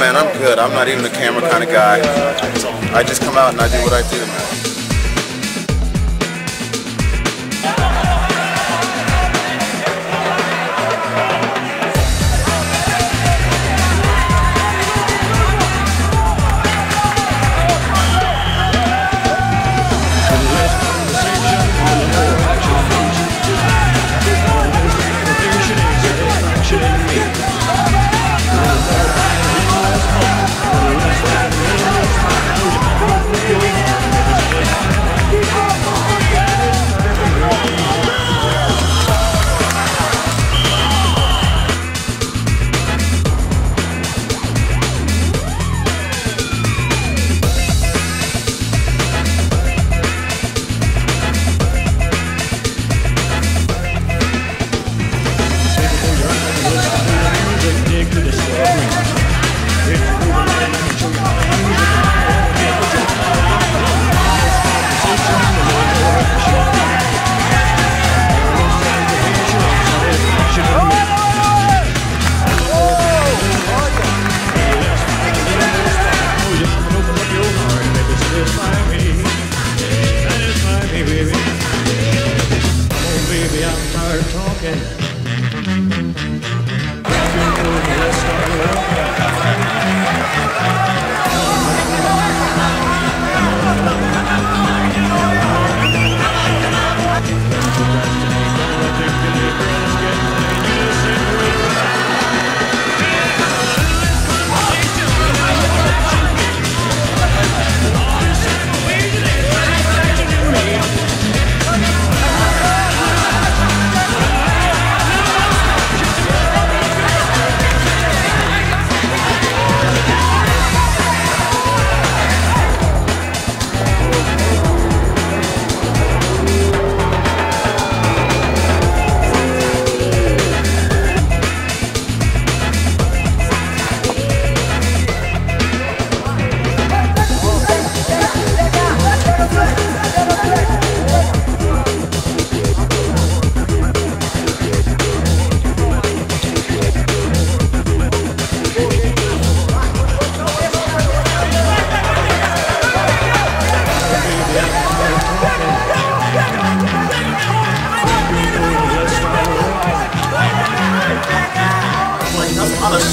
man, I'm good. I'm not even a camera kind of guy. I just come out and I do what I do, man. On a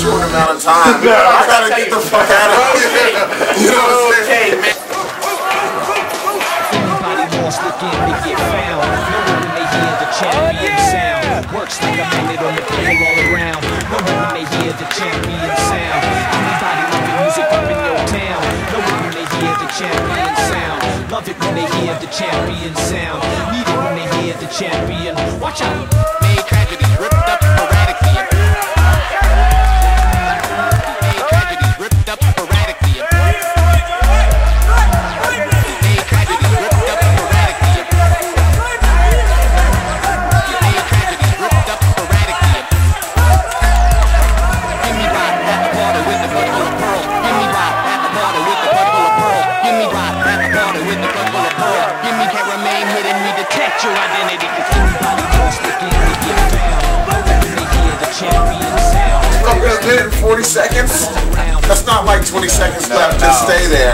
short amount of time. I gotta get the fuck out of here. You know what I'm saying? Anybody lost looking to get found. Know it when hear the champion oh, sound. Works like a magnet on the people all around. Know it when hear the champion sound. Anybody loving music up in your town. Know it when hear the champion sound. Love it when they hear the champion sound. Need it when they hear the champion. Watch out. Your identity. To get found. They hear the champion sound. I'm gonna get it in 40 seconds. That's not like 20 seconds left. Just stay there.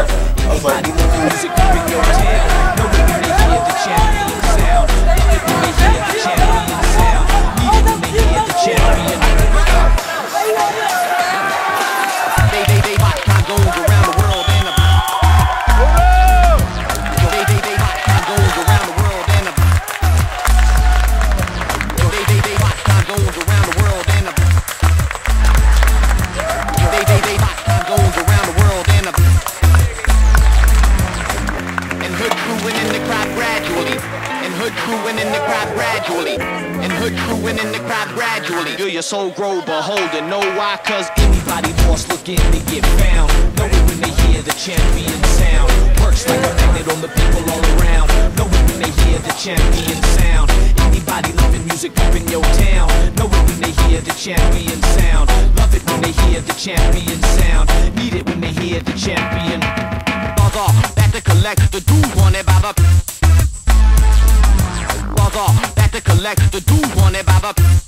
Gradually Feel your soul grow behold and know why cause Anybody lost looking to get found. Know it when they hear the champion sound. Works like a magnet on the people all around. Know it when they hear the champion sound. Anybody loving music up in your town. Know it when they hear the champion sound. Love it when they hear the champion sound. Need it when they hear the champion. Off, back to collect the dude it, baba. Buzz off, back to collect the dude on it, baba.